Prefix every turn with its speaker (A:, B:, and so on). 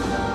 A: Bye.